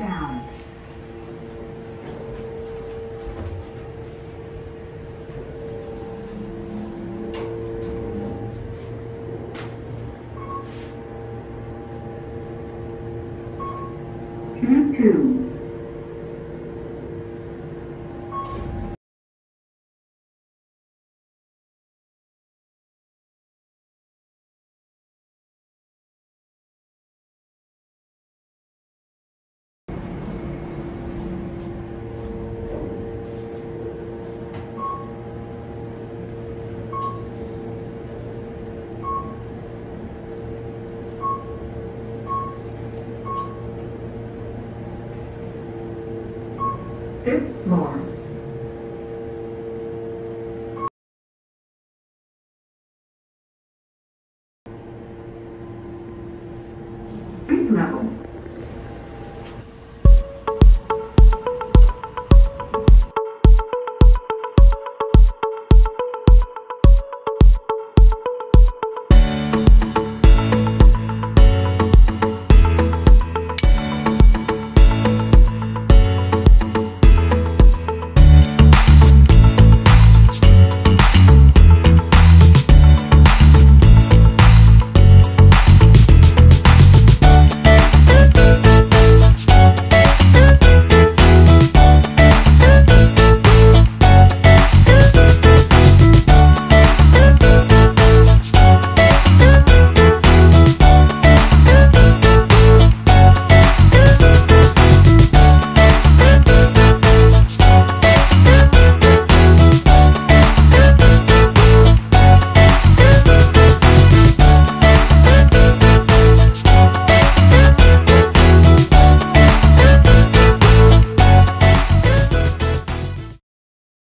down. Two. Fifth floor. Level.